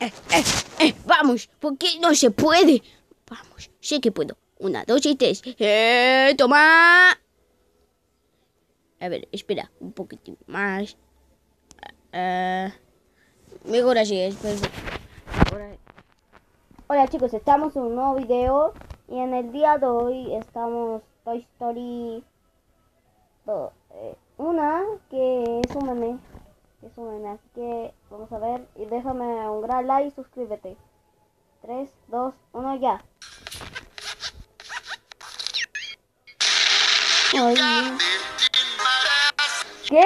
eh, eh, eh, vamos, porque no se puede. Vamos, sé que puedo. Una, dos y tres. Eh, toma. A ver, espera, un poquito más. Mejor así, es Hola chicos, estamos en un nuevo video y en el día de hoy estamos Toy Story do- eh, una que es un meme, es un meme, así que vamos a ver y déjame un gran like y suscríbete. 3, 2, 1 ya. Ay. ¿Qué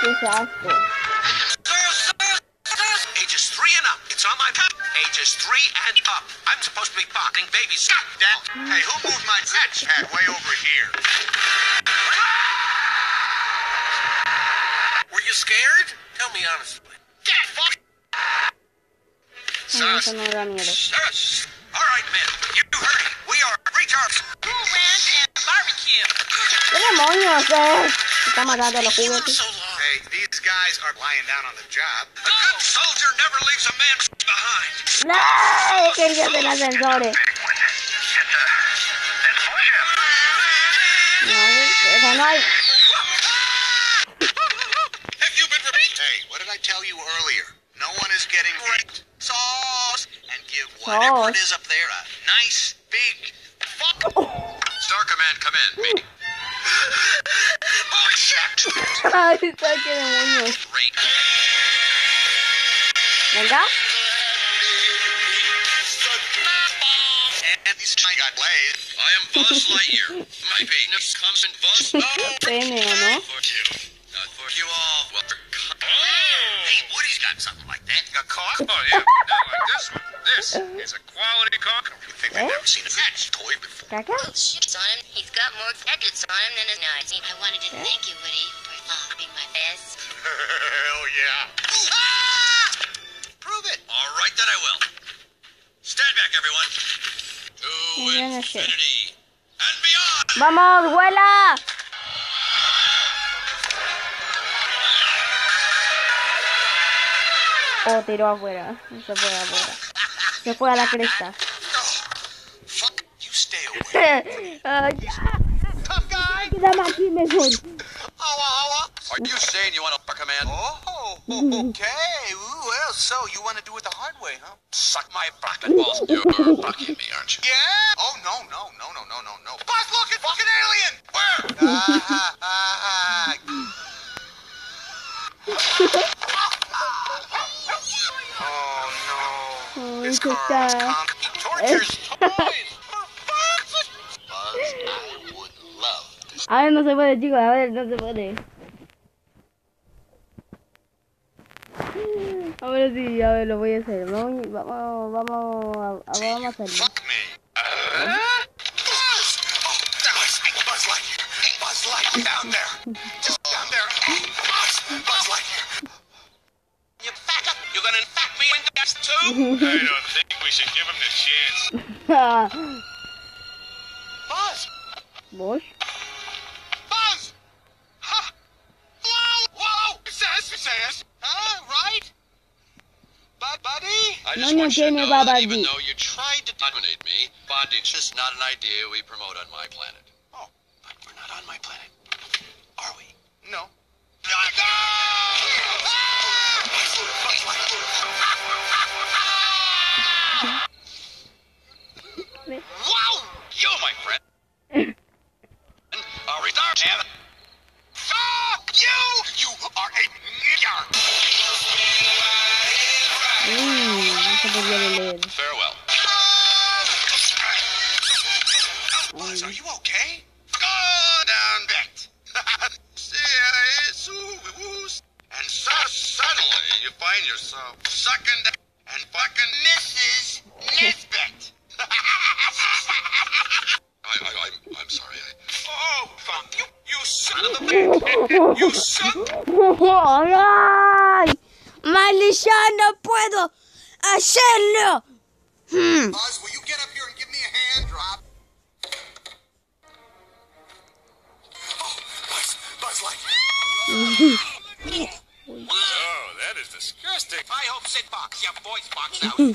Qué asco. Ages three and up. It's on my pad. Ages three and up. I'm supposed to be parking babies. Dad. Hey, who moved my sketch pad way over here? Were you scared? Tell me honestly. Get fucked. Ay, eso no da miedo. Shush. All right, men. You heard it. We are retards. Cool ranch and barbecue. ¿Qué demonios es? Está matando a los juguetes. Hey, these guys are lying down on the job. A good soldier never leaves a man behind. ¡No! Quería hacer ascensores. No, eso no hay. Have you been repeat? Hey, what did I tell you earlier? No one is getting raped. Sauce and give whatever it Sauce. is up there a nice big fuck. Star Command, come in. Me. Shit! Ay, está qué demonios. Rain. Venga. And these I got laid. I am Buzz Lightyear. My penis comes in Buzz. Oh, Pene, ¿o no? for you. Not for you all. Well, for co- oh. Hey, Woody's got something like that. Got caught? Oh, yeah. Not like this one. This is a quality car. You think? I've never seen a match toy before? ¿Caca? Shits on him. He's got more gadgets on him than his nuts. I wanted to thank you, Woody, for being my best. Hell yeah. Ah! Prove it. All right, then I will. Stand back, everyone. To Muy bien, ese. infinity and beyond. ¡Vamos, vuela! Oh, tiró afuera. Se fue afuera. Se fue a la cresta. Fuck, you stay away. Ay, ya. Tough guy. Quédame aquí mejor. Holla, holla. Are you saying you want to command? Oh, okay. Ooh, well, so you want to do it the hard way, huh? Suck my fucking balls. You're fucking me, aren't you? Yeah? Oh, no, no, no, no, no, no, no. Buzz looking fucking alien! Where? Ah, A ver, no se puede, chicos. A ver, no se puede. Ahora sí, a ver, lo voy a hacer. Vamos, vamos, vamos, a, a- vamos a hacerlo. I don't think we should give him the chance. Buzz! ¿Vos? Buzz! Huh? Hello? Whoa! Says, says. Huh? Right? Bud, buddy? I just no want you to tiene know that babadi. even though you tried to dominate me, bondage is not an idea we promote on my planet. Oh. But we're not on my planet, are we? No. No! No se podía. Farewell. Buzz, are you okay? Go down, Bet. and so suddenly you find yourself sucking down and fucking Mrs. Nesbitt. I, I, I'm, I'm sorry. I, oh, You you son of a bitch You suck! ¡Ay! ¡Maldición, no puedo hacerlo! Hmm. Buzz, will you get up here and give me a hand drop? Oh, Buzz, Buzz Lightyear. Oh, that is disgusting. I hope Sid box your voice box out. you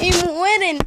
Y mueren.